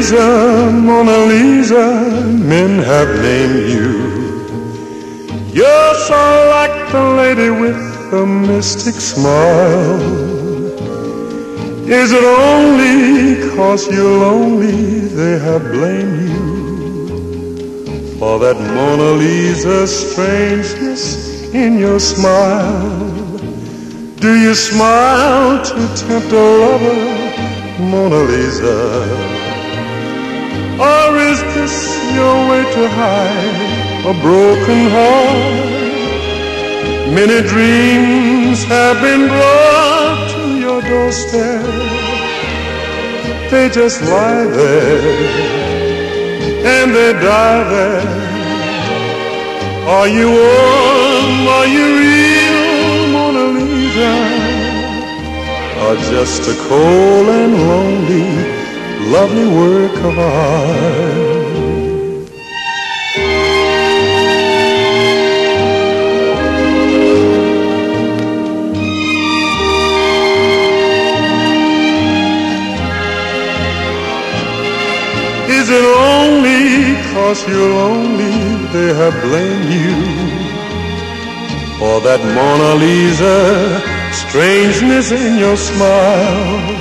Lisa, Mona Lisa, men have named you. You're so like the lady with the mystic smile. Is it only cause you're lonely they have blamed you for that Mona Lisa strangeness in your smile? Do you smile to tempt a lover, Mona Lisa? Or is this your way to hide a broken heart? Many dreams have been brought to your doorstep. They just lie there and they die there. Are you warm? Are you real, Mona Lisa? Or just a cold and lonely, lovely work of art? Is it only cause you're lonely they have blamed you for that Mona Lisa strangeness in your smile?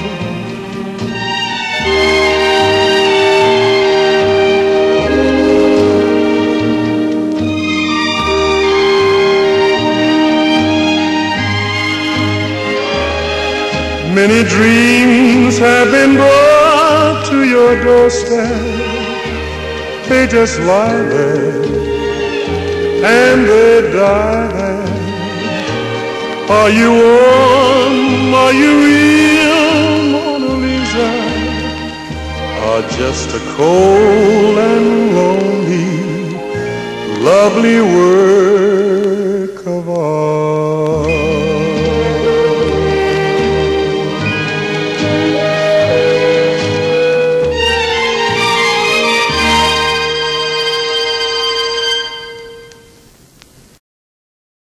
Many dreams have been brought to your doorstep. They just lie there and they die there. Are you warm? Are you real, Mona Lisa? Or just a cold and lonely, lovely word?